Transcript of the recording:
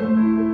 Música